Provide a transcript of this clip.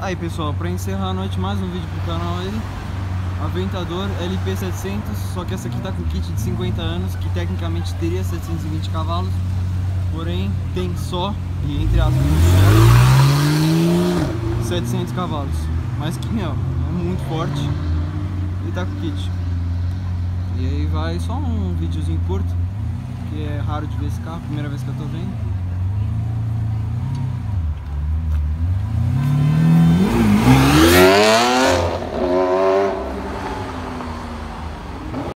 Aí pessoal, pra encerrar a noite, mais um vídeo pro canal aí. Aventador LP700, só que essa aqui tá com kit de 50 anos, que tecnicamente teria 720 cavalos Porém, tem só, e entre aspas, 700 cavalos. Mas que, meu, é muito forte E tá com kit. E aí vai só um videozinho curto Que é raro de ver esse carro, primeira vez que eu tô vendo.